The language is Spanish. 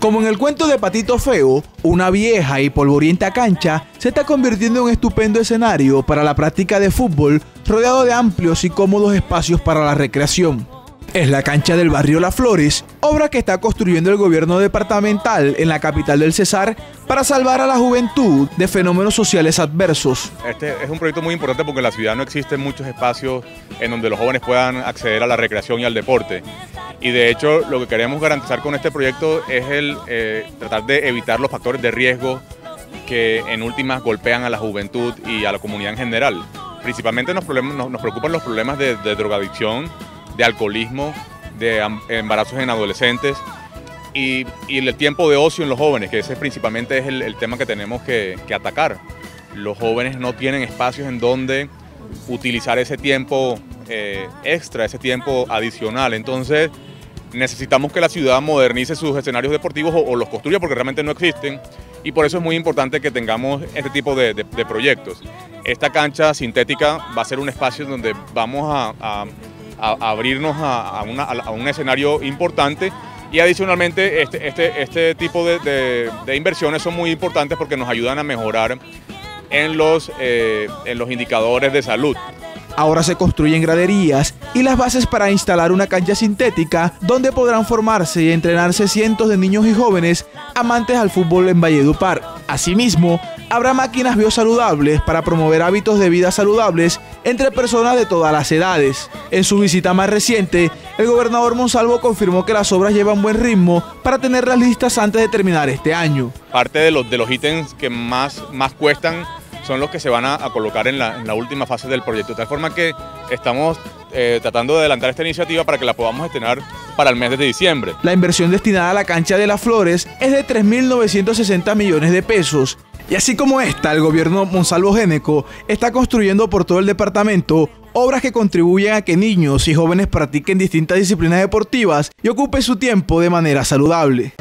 Como en el cuento de Patito Feo, una vieja y polvorienta cancha se está convirtiendo en un estupendo escenario para la práctica de fútbol, rodeado de amplios y cómodos espacios para la recreación. Es la cancha del barrio Las Flores, obra que está construyendo el gobierno departamental en la capital del Cesar para salvar a la juventud de fenómenos sociales adversos. Este es un proyecto muy importante porque en la ciudad no existen muchos espacios en donde los jóvenes puedan acceder a la recreación y al deporte. Y de hecho lo que queremos garantizar con este proyecto es el eh, tratar de evitar los factores de riesgo que en últimas golpean a la juventud y a la comunidad en general. Principalmente nos, nos, preocupan los problemas de drogadicción, de alcoholismo, de embarazos en adolescentes y, el tiempo de ocio en los jóvenes, que ese principalmente es el, tema que tenemos que, atacar. Los jóvenes no tienen espacios en donde utilizar ese tiempo eh, extra, ese tiempo adicional. Entonces necesitamos que la ciudad modernice sus escenarios deportivos o, los construya porque realmente no existen. Y por eso es muy importante que tengamos este tipo de, proyectos. Esta cancha sintética va a ser un espacio donde vamos a abrirnos a, un escenario importante y adicionalmente este, este, este tipo de, inversiones son muy importantes porque nos ayudan a mejorar en los, eh, en los indicadores de salud. Ahora se construyen graderías y las bases para instalar una cancha sintética donde podrán formarse y entrenarse cientos de niños y jóvenes amantes al fútbol en Valledupar. Asimismo, habrá máquinas biosaludables para promover hábitos de vida saludables entre personas de todas las edades. En su visita más reciente, el gobernador Monsalvo confirmó que las obras llevan buen ritmo para tenerlas listas antes de terminar este año. Parte de los, de los ítems que más, más cuestan son los que se van a, colocar en la, última fase del proyecto. De tal forma que estamos eh, tratando de adelantar esta iniciativa para que la podamos estrenar para el mes de diciembre. La inversión destinada a la cancha de las flores es de 3.960 millones de pesos. Y así como esta, el gobierno Monsalvo Géneco está construyendo por todo el departamento obras que contribuyen a que niños y jóvenes practiquen distintas disciplinas deportivas y ocupen su tiempo de manera saludable.